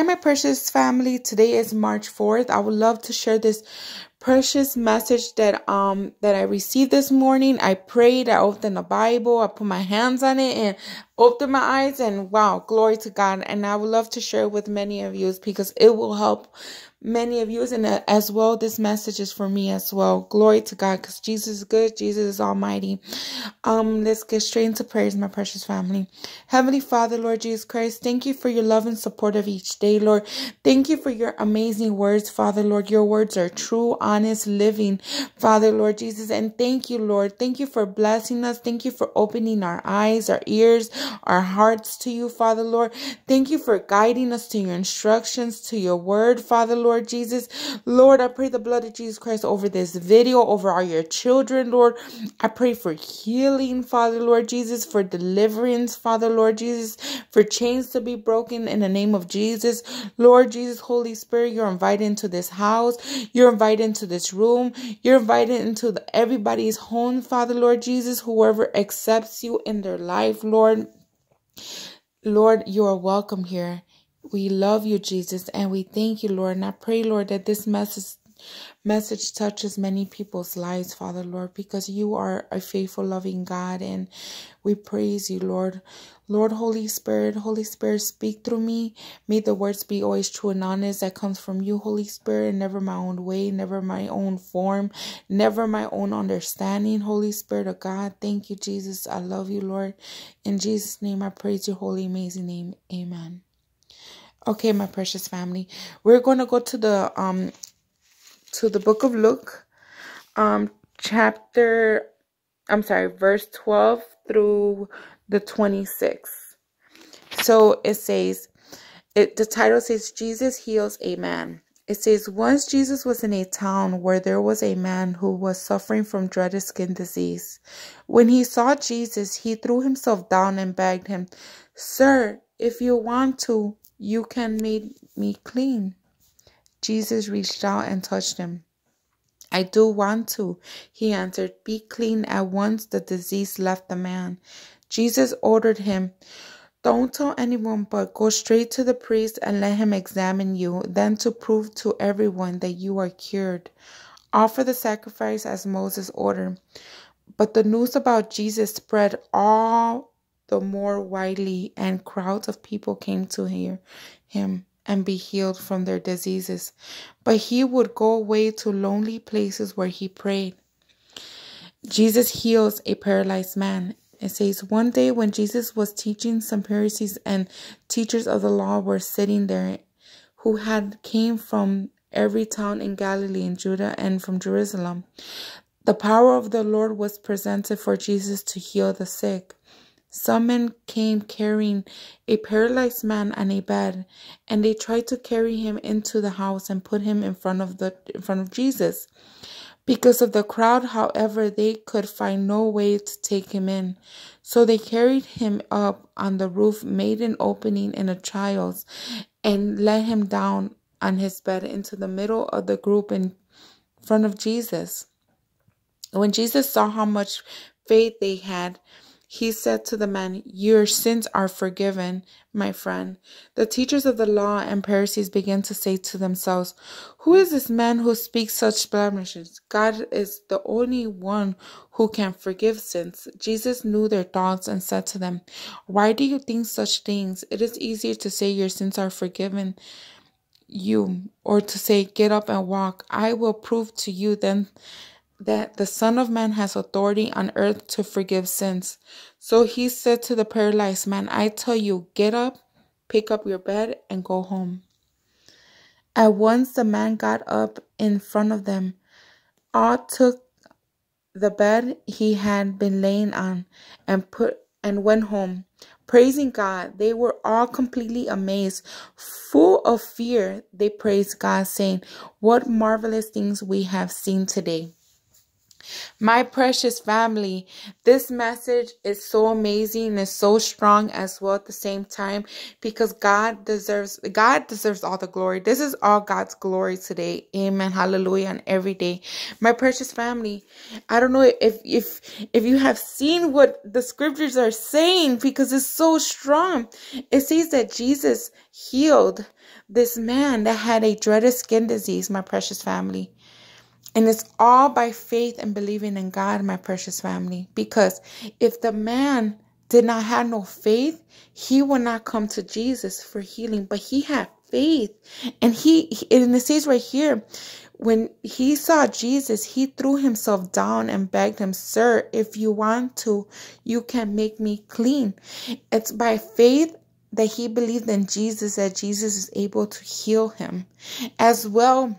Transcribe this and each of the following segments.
Hi, my precious family. Today is March 4th. I would love to share this precious message that um that I received this morning. I prayed, I opened the Bible, I put my hands on it and opened my eyes and wow, glory to God. And I would love to share with many of you because it will help many of you and as well this message is for me as well. Glory to god because jesus is good jesus is almighty. Um let's get straight into prayers my precious family. Heavenly father lord jesus christ thank you for your love and support of each day lord. Thank you for your amazing words father lord. Your words are true honest living father lord jesus. And thank you lord. Thank you for blessing us. Thank you for opening our eyes our ears our hearts to you father lord. Thank you for guiding us to your instructions to your word father lord Lord Jesus. Lord, I pray the blood of Jesus Christ over this video, over all your children, Lord. I pray for healing, Father, Lord Jesus, for deliverance, Father, Lord Jesus, for chains to be broken in the name of Jesus. Lord Jesus, Holy Spirit, you're invited into this house. You're invited into this room. You're invited into the, everybody's home, Father, Lord Jesus, whoever accepts you in their life, Lord. Lord, you are welcome here. We love you, Jesus, and we thank you, Lord. And I pray, Lord, that this message message touches many people's lives, Father, Lord, because you are a faithful, loving God, and we praise you, Lord. Lord, Holy Spirit, Holy Spirit, speak through me. May the words be always true and honest that comes from you, Holy Spirit, and never my own way, never my own form, never my own understanding, Holy Spirit of God. Thank you, Jesus. I love you, Lord. In Jesus' name, I praise your holy, amazing name. Amen. Okay, my precious family, we're going to go to the um to the book of Luke, um chapter I'm sorry, verse 12 through the 26. So it says it the title says Jesus heals a man. It says once Jesus was in a town where there was a man who was suffering from dreaded skin disease. When he saw Jesus, he threw himself down and begged him, "Sir, if you want to, you can make me clean. Jesus reached out and touched him. I do want to, he answered. Be clean at once. The disease left the man. Jesus ordered him, Don't tell anyone, but go straight to the priest and let him examine you, then to prove to everyone that you are cured. Offer the sacrifice as Moses ordered. But the news about Jesus spread all the more widely, and crowds of people came to hear him and be healed from their diseases. But he would go away to lonely places where he prayed. Jesus heals a paralyzed man. It says, One day when Jesus was teaching, some Pharisees and teachers of the law were sitting there who had came from every town in Galilee and Judea and from Jerusalem. The power of the Lord was presented for Jesus to heal the sick. Some men came carrying a paralyzed man on a bed, and they tried to carry him into the house and put him in front of the in front of Jesus. Because of the crowd, however, they could find no way to take him in. So they carried him up on the roof, made an opening in a child's, and let him down on his bed into the middle of the group in front of Jesus. When Jesus saw how much faith they had, he said to the man, Your sins are forgiven, my friend. The teachers of the law and Pharisees began to say to themselves, Who is this man who speaks such blemishes? God is the only one who can forgive sins. Jesus knew their thoughts and said to them, Why do you think such things? It is easier to say your sins are forgiven you or to say get up and walk. I will prove to you then that the Son of Man has authority on earth to forgive sins. So he said to the paralyzed man, I tell you, get up, pick up your bed, and go home. At once the man got up in front of them. All took the bed he had been laying on and put and went home. Praising God, they were all completely amazed. Full of fear, they praised God, saying, What marvelous things we have seen today. My precious family, this message is so amazing and so strong as well at the same time because God deserves God deserves all the glory. This is all God's glory today. Amen. Hallelujah and every day. My precious family, I don't know if if if you have seen what the scriptures are saying because it's so strong. It says that Jesus healed this man that had a dreaded skin disease, my precious family. And it's all by faith and believing in God, my precious family. Because if the man did not have no faith, he would not come to Jesus for healing. But he had faith. And he, and it says right here, when he saw Jesus, he threw himself down and begged him, Sir, if you want to, you can make me clean. It's by faith that he believed in Jesus that Jesus is able to heal him. As well,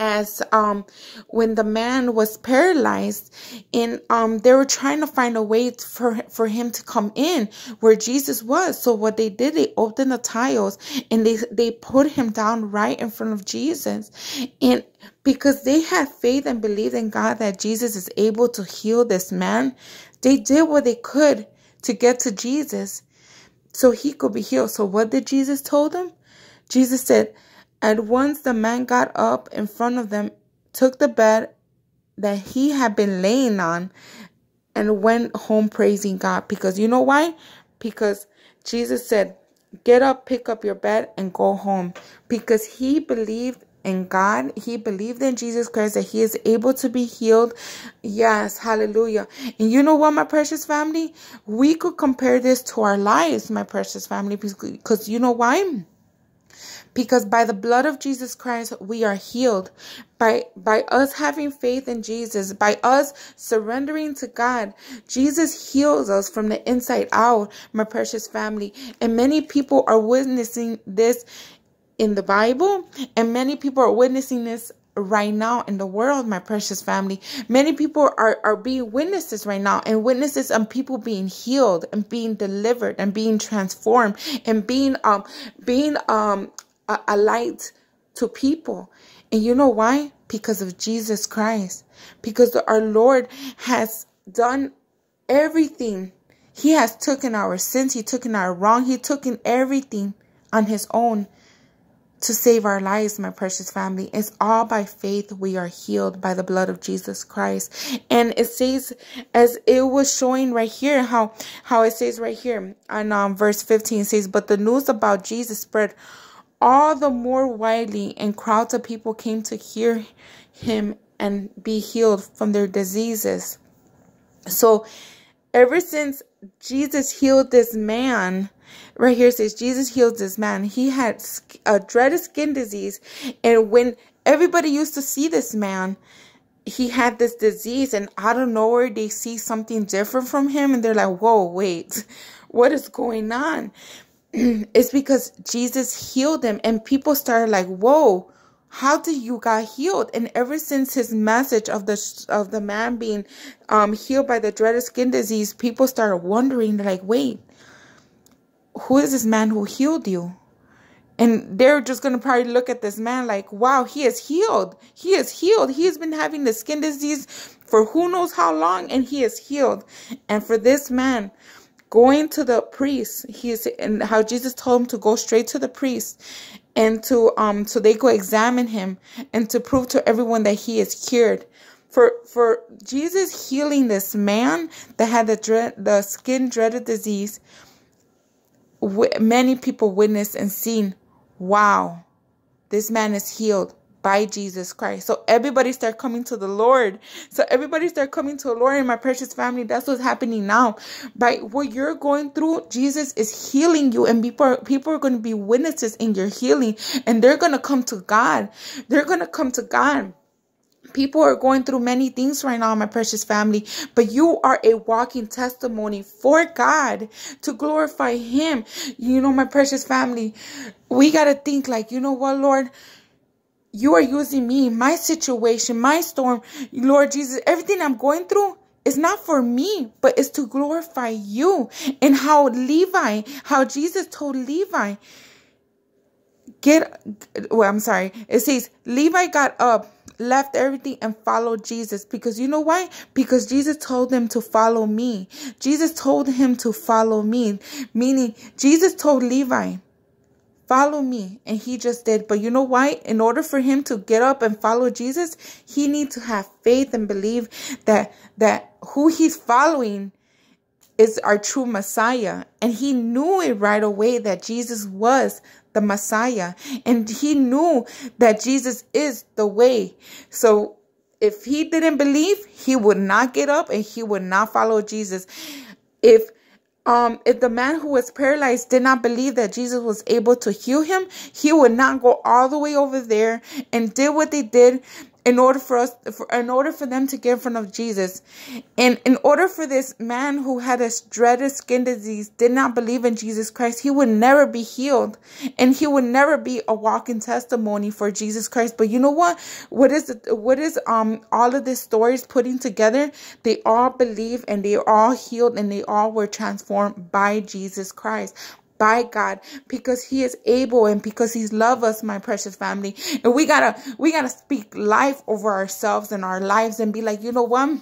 as um when the man was paralyzed and um they were trying to find a way for for him to come in where Jesus was. So what they did they opened the tiles and they they put him down right in front of Jesus. And because they had faith and believed in God that Jesus is able to heal this man they did what they could to get to Jesus so he could be healed. So what did Jesus told them? Jesus said at once the man got up in front of them, took the bed that he had been laying on, and went home praising God. Because you know why? Because Jesus said, Get up, pick up your bed, and go home. Because he believed in God. He believed in Jesus Christ that he is able to be healed. Yes, hallelujah. And you know what, my precious family? We could compare this to our lives, my precious family, because you know why? Because by the blood of Jesus Christ we are healed. By by us having faith in Jesus by us surrendering to God Jesus heals us from the inside out my precious family. And many people are witnessing this in the Bible and many people are witnessing this right now in the world, my precious family. Many people are, are being witnesses right now and witnesses and people being healed and being delivered and being transformed and being um being um a, a light to people. And you know why? Because of Jesus Christ. Because our Lord has done everything. He has taken our sins. He taken our wrong. He taken everything on his own to save our lives, my precious family. It's all by faith we are healed by the blood of Jesus Christ. And it says, as it was showing right here, how, how it says right here on um, verse 15 says, But the news about Jesus spread all the more widely, and crowds of people came to hear him and be healed from their diseases. So, ever since Jesus healed this man, right here says Jesus healed this man. He had a dreaded skin disease, and when everybody used to see this man, he had this disease, and out of nowhere they see something different from him, and they're like, "Whoa, wait, what is going on?" it's because Jesus healed them and people started like, whoa, how did you got healed? And ever since his message of the of the man being um healed by the dreaded skin disease, people started wondering, like, wait, who is this man who healed you? And they're just going to probably look at this man like, wow, he is healed. He is healed. He has been having the skin disease for who knows how long, and he is healed. And for this man going to the priest he is and how jesus told him to go straight to the priest and to um so they could examine him and to prove to everyone that he is cured. For for jesus healing this man that had the dread the skin dreaded disease many people witnessed and seen wow this man is healed by Jesus Christ. So everybody start coming to the Lord. So everybody start coming to the Lord in my precious family. That's what's happening now. By what you're going through, Jesus is healing you and people are, people are going to be witnesses in your healing and they're going to come to God. They're going to come to God. People are going through many things right now, my precious family, but you are a walking testimony for God to glorify Him. You know, my precious family, we got to think like, you know what, Lord? You are using me, my situation, my storm, Lord Jesus, everything I'm going through is not for me, but it's to glorify you. And how Levi, how Jesus told Levi, get, well, I'm sorry. It says, Levi got up left everything and followed Jesus. Because you know why? Because Jesus told him to follow me. Jesus told him to follow me. Meaning, Jesus told Levi, follow me. And he just did. But you know why? In order for him to get up and follow Jesus, he needs to have faith and believe that, that who he's following is our true Messiah. And he knew it right away that Jesus was the Messiah. And he knew that Jesus is the way. So if he didn't believe, he would not get up and he would not follow Jesus. If um if the man who was paralyzed did not believe that Jesus was able to heal him, he would not go all the way over there and did what they did in order for us for, in order for them to get in front of Jesus. And in order for this man who had a dreaded skin disease did not believe in Jesus Christ he would never be healed. And he would never be a walking testimony for Jesus Christ. But you know what? What is it what is um all of these stories putting together? They all believe and they all healed and they all were transformed by Jesus Christ by God because he is able and because he's love us, my precious family. And we gotta, we gotta speak life over ourselves and our lives and be like, you know what?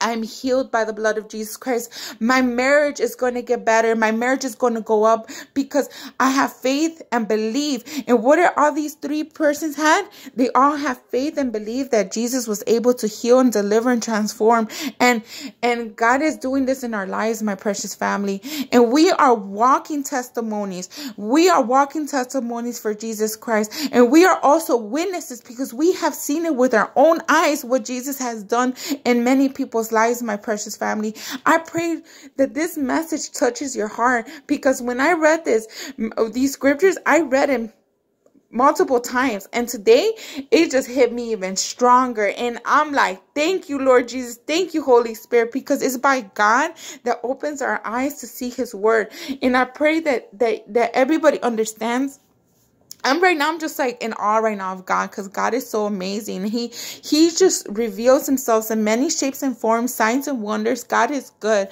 I'm healed by the blood of Jesus Christ. My marriage is going to get better. My marriage is going to go up because I have faith and believe. And what are all these three persons had? They all have faith and believe that Jesus was able to heal and deliver and transform. And, and God is doing this in our lives, my precious family. And we are walking testimonies. We are walking testimonies for Jesus Christ. And we are also witnesses because we have seen it with our own eyes what Jesus has done in many people's lives, my precious family. I pray that this message touches your heart because when I read this, these scriptures, I read them multiple times and today it just hit me even stronger and i'm like thank you lord jesus thank you holy spirit because it's by god that opens our eyes to see his word and i pray that that that everybody understands I'm right now, I'm just like in awe right now of God because God is so amazing. He He just reveals himself in many shapes and forms, signs and wonders. God is good.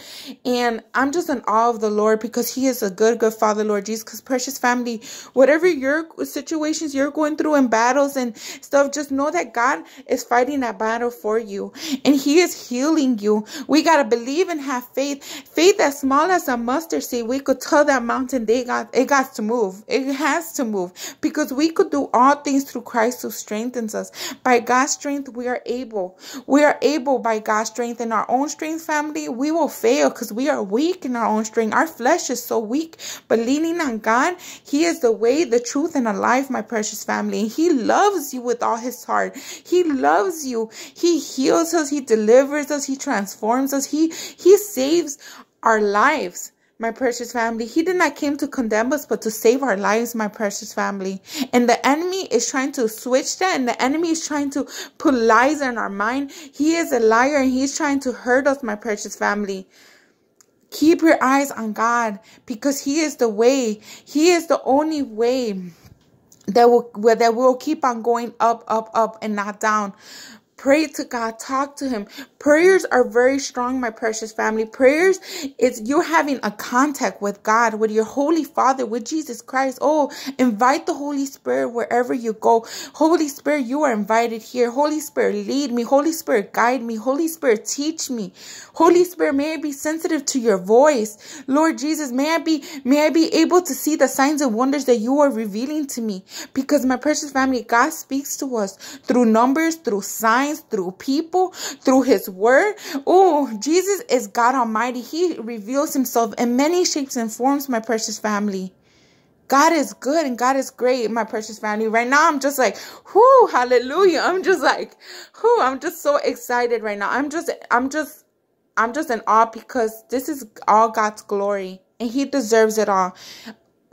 And I'm just in awe of the Lord because He is a good, good Father, Lord Jesus. Because precious family, whatever your situations you're going through and battles and stuff, just know that God is fighting that battle for you. And He is healing you. We gotta believe and have faith. Faith as small as a mustard seed, we could tell that mountain they got it got to move. It has to move because we could do all things through Christ who strengthens us. By God's strength, we are able. We are able by God's strength. In our own strength, family, we will fail because we are weak in our own strength. Our flesh is so weak, but leaning on God, He is the way, the truth, and the life, my precious family. He loves you with all His heart. He loves you. He heals us. He delivers us. He transforms us. He He saves our lives my precious family. He did not came to condemn us, but to save our lives, my precious family. And the enemy is trying to switch that, and the enemy is trying to put lies in our mind. He is a liar, and he's trying to hurt us, my precious family. Keep your eyes on God because He is the way. He is the only way that will that will keep on going up, up, up, and not down. Pray to God, talk to Him. Prayers are very strong, my precious family. Prayers is you having a contact with God, with your Holy Father, with Jesus Christ. Oh, invite the Holy Spirit wherever you go. Holy Spirit, you are invited here. Holy Spirit, lead me. Holy Spirit, guide me. Holy Spirit, teach me. Holy Spirit, may I be sensitive to your voice. Lord Jesus, may I be, may I be able to see the signs and wonders that you are revealing to me. Because my precious family, God speaks to us through numbers, through signs, through people, through his word. Oh, Jesus is God Almighty. He reveals himself in many shapes and forms, my precious family. God is good and God is great, my precious family. Right now, I'm just like, whoo, hallelujah. I'm just like, whoo, I'm just so excited right now. I'm just, I'm just, I'm just in awe because this is all God's glory and He deserves it all.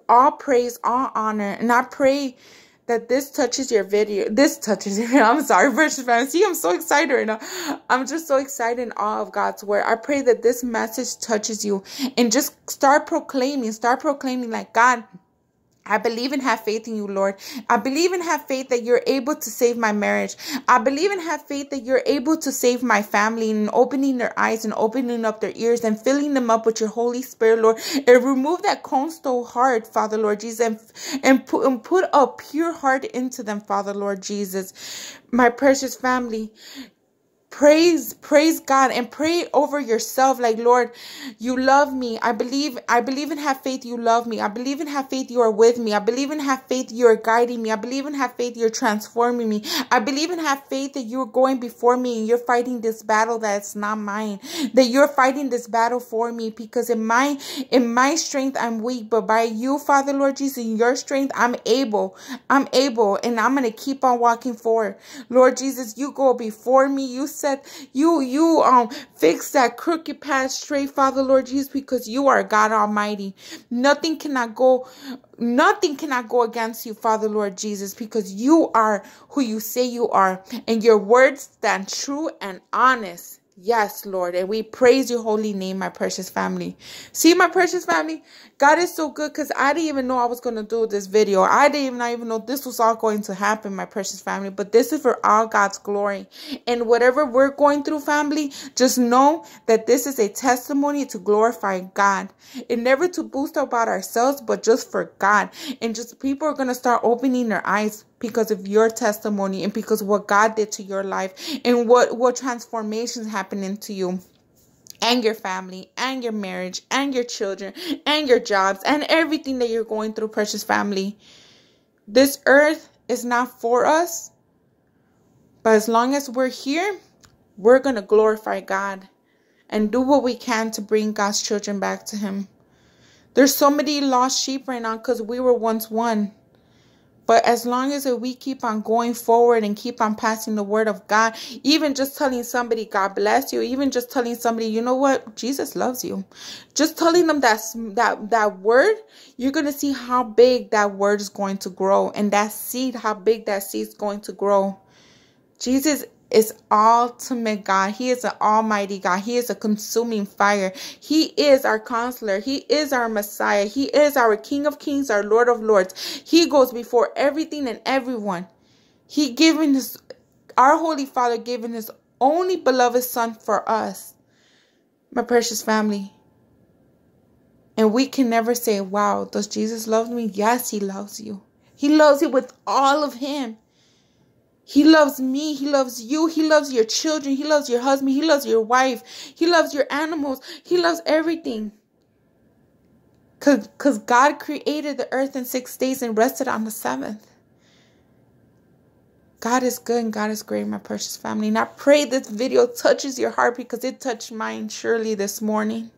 All praise, all honor. And I pray that this touches your video. This touches your, I'm sorry, Virtual Family. See, I'm so excited right now. I'm just so excited in awe of God's word. I pray that this message touches you and just start proclaiming, start proclaiming like God, I believe and have faith in you, Lord. I believe and have faith that you're able to save my marriage. I believe and have faith that you're able to save my family and opening their eyes and opening up their ears and filling them up with your Holy Spirit, Lord. And remove that coastal heart, Father, Lord Jesus, and, and, put, and put a pure heart into them, Father, Lord Jesus. My precious family, praise praise god and pray over yourself like lord you love me. I believe i believe and have faith you love me. I believe and have faith you are with me. I believe and have faith you are guiding me. I believe and have faith you're transforming me. I believe and have faith that you're going before me and you're fighting this battle that's not mine that you're fighting this battle for me because in my in my strength i'm weak but by you father lord jesus in your strength i'm able. I'm able and i'm gonna keep on walking forward. Lord jesus you go before me. You said you you um fix that crooked path straight, Father Lord Jesus, because you are God Almighty. Nothing cannot go nothing cannot go against you, Father Lord Jesus, because you are who you say you are, and your words stand true and honest. Yes, Lord. And we praise your holy name, my precious family. See, my precious family, God is so good because I didn't even know I was going to do this video. I didn't even, even know this was all going to happen, my precious family. But this is for all God's glory. And whatever we're going through, family, just know that this is a testimony to glorify God. And never to boast about ourselves, but just for God. And just people are going to start opening their eyes because of your testimony and because what God did to your life and what what transformations happening to you and your family and your marriage and your children and your jobs and everything that you're going through precious family. This earth is not for us but as long as we're here we're going to glorify God and do what we can to bring God's children back to him. There's so many lost sheep right now because we were once one but as long as we keep on going forward and keep on passing the word of God, even just telling somebody, God bless you, even just telling somebody, you know what, Jesus loves you. Just telling them that, that, that word, you're going to see how big that word is going to grow. And that seed, how big that seed is going to grow. Jesus is ultimate God. He is an almighty God. He is a consuming fire. He is our counselor. He is our Messiah. He is our King of kings, our Lord of lords. He goes before everything and everyone. He given his our holy father given his only beloved son for us. My precious family. And we can never say, wow, does Jesus love me? Yes, he loves you. He loves you with all of him. He loves me. He loves you. He loves your children. He loves your husband. He loves your wife. He loves your animals. He loves everything. Because God created the earth in six days and rested on the seventh. God is good and God is great, my precious family. And I pray this video touches your heart because it touched mine surely this morning.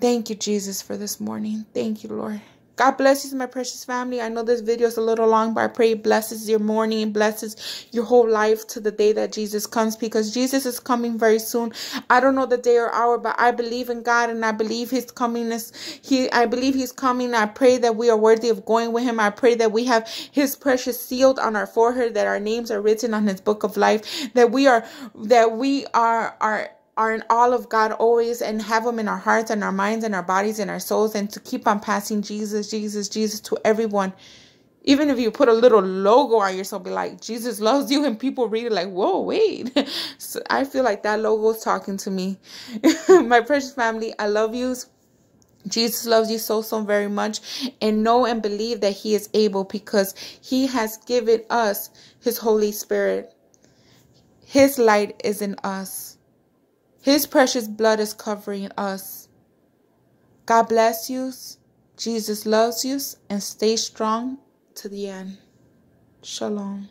Thank you, Jesus, for this morning. Thank you, Lord. God bless you, my precious family. I know this video is a little long, but I pray blesses your morning, blesses your whole life to the day that Jesus comes because Jesus is coming very soon. I don't know the day or hour, but I believe in God and I believe His coming is He. I believe He's coming. I pray that we are worthy of going with Him. I pray that we have His precious sealed on our forehead, that our names are written on His book of life, that we are that we are are are in all of God always and have them in our hearts and our minds and our bodies and our souls and to keep on passing Jesus, Jesus, Jesus to everyone. Even if you put a little logo on yourself, be like, Jesus loves you, and people read it like, whoa, wait. so I feel like that logo is talking to me. My precious family, I love you. Jesus loves you so, so very much. And know and believe that He is able because He has given us His Holy Spirit. His light is in us. His precious blood is covering us. God bless you. Jesus loves you and stay strong to the end. Shalom.